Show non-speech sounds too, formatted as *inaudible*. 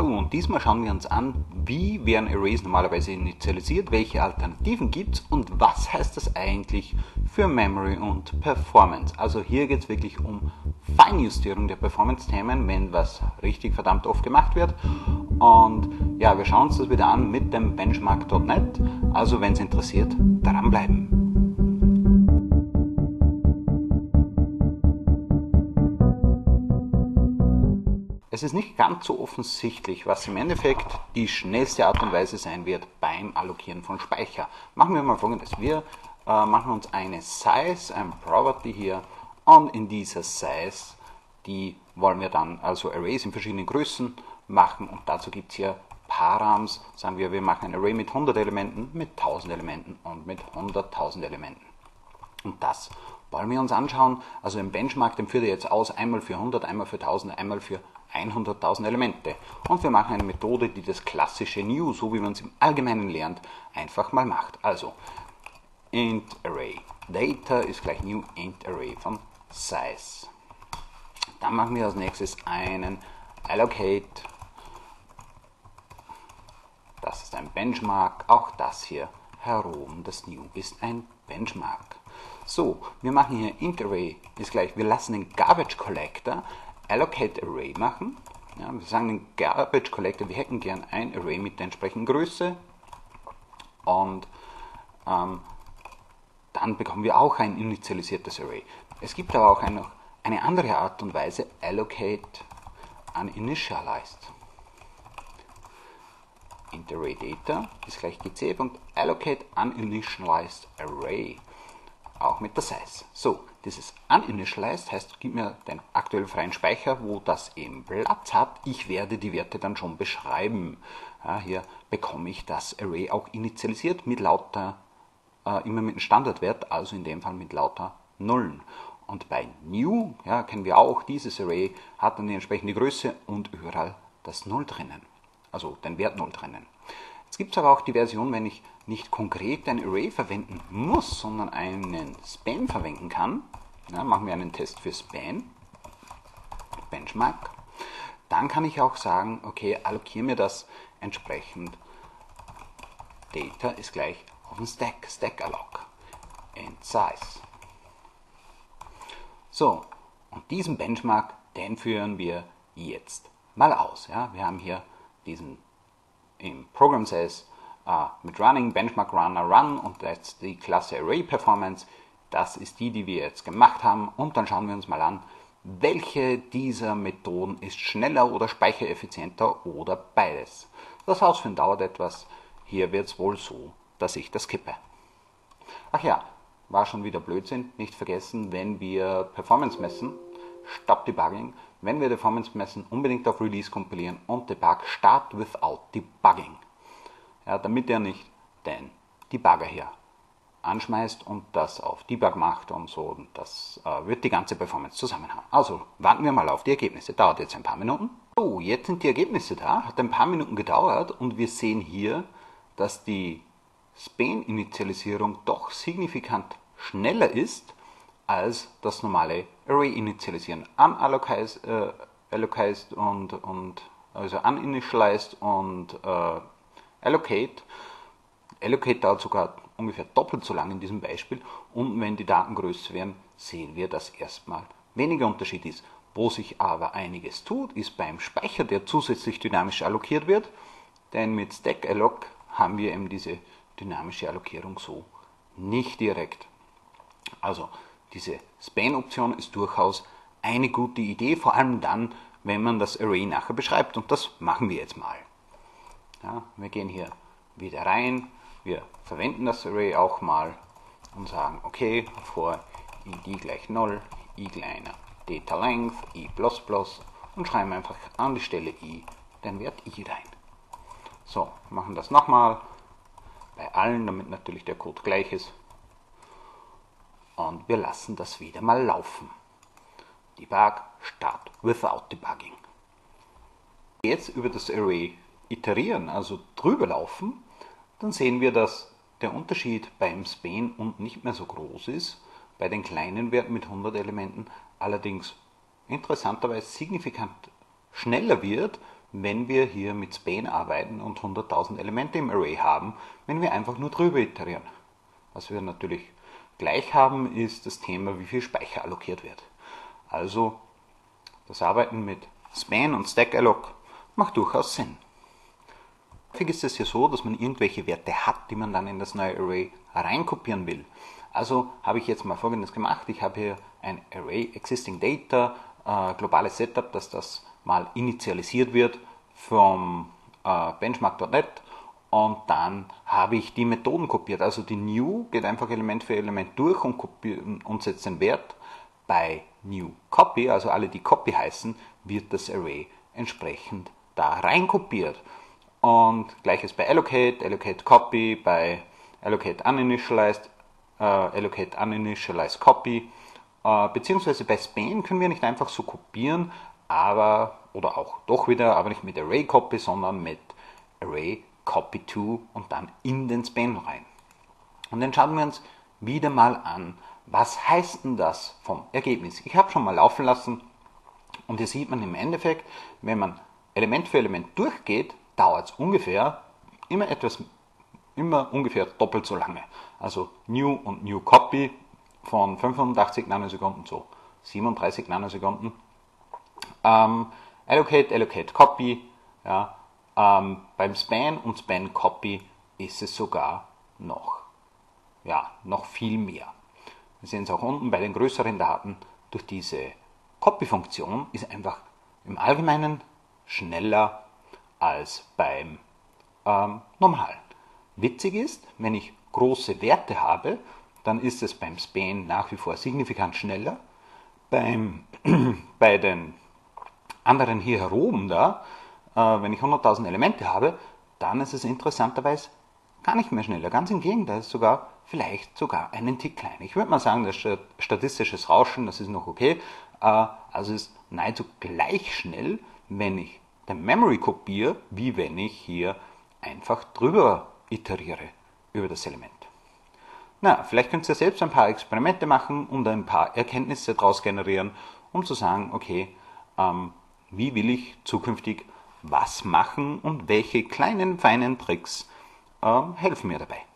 Hallo und diesmal schauen wir uns an, wie werden Arrays normalerweise initialisiert, welche Alternativen gibt es und was heißt das eigentlich für Memory und Performance. Also hier geht es wirklich um Feinjustierung der Performance-Themen, wenn was richtig verdammt oft gemacht wird. Und ja, wir schauen uns das wieder an mit dem Benchmark.net. Also wenn es interessiert, dranbleiben. Es ist nicht ganz so offensichtlich, was im Endeffekt die schnellste Art und Weise sein wird beim Allokieren von Speicher. Machen wir mal folgendes. Wir äh, machen uns eine Size, ein Property hier und in dieser Size, die wollen wir dann also Arrays in verschiedenen Größen machen und dazu gibt es hier Params, sagen wir, wir machen ein Array mit 100 Elementen, mit 1000 Elementen und mit 100.000 Elementen. Und das wollen wir uns anschauen. Also im Benchmark, den führt er jetzt aus, einmal für 100, einmal für 1000, einmal für 100.000 Elemente. Und wir machen eine Methode, die das klassische New, so wie man es im Allgemeinen lernt, einfach mal macht. Also int array data ist gleich new int array von size. Dann machen wir als nächstes einen allocate. Das ist ein Benchmark. Auch das hier herum, das new ist ein Benchmark. So, wir machen hier int array ist gleich, wir lassen den garbage collector allocate array machen. Ja, wir sagen den garbage collector, wir hätten gern ein Array mit der entsprechenden Größe und ähm, dann bekommen wir auch ein initialisiertes Array. Es gibt aber auch eine, eine andere Art und Weise, allocate uninitialized. Int array data ist gleich gc.allocate uninitialized array auch mit der Size. So, dieses uninitialized heißt, gib mir den aktuell freien Speicher, wo das eben Platz hat. Ich werde die Werte dann schon beschreiben. Ja, hier bekomme ich das Array auch initialisiert mit lauter, äh, immer mit einem Standardwert, also in dem Fall mit lauter Nullen. Und bei New, ja, kennen wir auch, dieses Array hat dann die entsprechende Größe und überall das Null drinnen. Also den Wert Null drinnen. Es gibt aber auch die Version, wenn ich nicht konkret ein Array verwenden muss, sondern einen Span verwenden kann. Ja, machen wir einen Test für Span. Benchmark. Dann kann ich auch sagen, okay, allokiere mir das entsprechend. Data ist gleich auf den Stack, Stack Alloc. And Size. So, und diesen Benchmark, den führen wir jetzt mal aus. Ja, wir haben hier diesen im Program says uh, mit Running, Benchmark Runner Run und jetzt die Klasse Array Performance. Das ist die, die wir jetzt gemacht haben und dann schauen wir uns mal an, welche dieser Methoden ist schneller oder speichereffizienter oder beides. Das Ausführen dauert etwas. Hier wird es wohl so, dass ich das kippe. Ach ja, war schon wieder Blödsinn. Nicht vergessen, wenn wir Performance messen, Stop Debugging, wenn wir Performance messen, unbedingt auf Release kompilieren und Debug Start without Debugging. Ja, damit er nicht den Debugger hier anschmeißt und das auf Debug macht und so. Und das äh, wird die ganze Performance zusammenhaben. Also warten wir mal auf die Ergebnisse. Dauert jetzt ein paar Minuten. So, jetzt sind die Ergebnisse da. Hat ein paar Minuten gedauert und wir sehen hier, dass die Span-Initialisierung doch signifikant schneller ist als das normale Array-Initialisieren. Unallocized äh, und, und also uninitialized und äh, allocate. Allocate dauert sogar ungefähr doppelt so lang in diesem Beispiel und wenn die Daten größer werden, sehen wir, dass erstmal weniger Unterschied ist. Wo sich aber einiges tut, ist beim Speicher, der zusätzlich dynamisch allokiert wird, denn mit Stack Alloc haben wir eben diese dynamische Allokierung so nicht direkt. Also diese Span-Option ist durchaus eine gute Idee, vor allem dann, wenn man das Array nachher beschreibt. Und das machen wir jetzt mal. Ja, wir gehen hier wieder rein, wir verwenden das Array auch mal und sagen, okay, vor id gleich 0, i kleiner data length, i++ und schreiben einfach an die Stelle i den Wert i rein. So, machen das nochmal bei allen, damit natürlich der Code gleich ist und wir lassen das wieder mal laufen. Debug Start without debugging. Jetzt über das Array iterieren, also drüber laufen, dann sehen wir, dass der Unterschied beim Span und nicht mehr so groß ist, bei den kleinen Werten mit 100 Elementen allerdings interessanterweise signifikant schneller wird, wenn wir hier mit Span arbeiten und 100.000 Elemente im Array haben, wenn wir einfach nur drüber iterieren. Was wir natürlich gleich haben, ist das Thema, wie viel Speicher allokiert wird. Also das Arbeiten mit Span und Stack-Alloc macht durchaus Sinn. Häufig ist es ja so, dass man irgendwelche Werte hat, die man dann in das neue Array reinkopieren will. Also habe ich jetzt mal folgendes gemacht. Ich habe hier ein Array Existing Data, äh, globales Setup, dass das mal initialisiert wird vom äh, benchmark.net und dann habe ich die Methoden kopiert. Also die new geht einfach Element für Element durch und, und setzt den Wert. Bei new copy, also alle die copy heißen, wird das Array entsprechend da rein kopiert. Und gleiches bei allocate, allocate copy, bei allocate uninitialized, äh, allocate uninitialized copy, äh, beziehungsweise bei span können wir nicht einfach so kopieren, aber, oder auch doch wieder, aber nicht mit array copy, sondern mit array copy to und dann in den span rein. Und dann schauen wir uns wieder mal an, was heißt denn das vom Ergebnis? Ich habe schon mal laufen lassen und hier sieht man im Endeffekt, wenn man Element für Element durchgeht, dauert es ungefähr immer etwas, immer ungefähr doppelt so lange. Also New und New Copy von 85 Nanosekunden zu 37 Nanosekunden. Ähm, allocate, Allocate Copy. Ja, ähm, beim Span und Span Copy ist es sogar noch, ja, noch viel mehr. Wir sehen es auch unten bei den größeren Daten. Durch diese Copy-Funktion ist einfach im Allgemeinen schneller als beim ähm, normalen. Witzig ist, wenn ich große Werte habe, dann ist es beim Span nach wie vor signifikant schneller. Beim, *clears throat* bei den anderen hier heroben da, wenn ich 100.000 Elemente habe, dann ist es interessanterweise gar nicht mehr schneller. Ganz im Gegenteil, sogar vielleicht sogar einen Tick kleiner. Ich würde mal sagen, das statistisches Rauschen, das ist noch okay. Äh, also ist nahezu gleich schnell, wenn ich den Memory kopiere, wie wenn ich hier einfach drüber iteriere über das Element. Na, vielleicht könnt ihr selbst ein paar Experimente machen und ein paar Erkenntnisse daraus generieren, um zu sagen, okay, ähm, wie will ich zukünftig was machen und welche kleinen, feinen Tricks ähm, helfen mir dabei.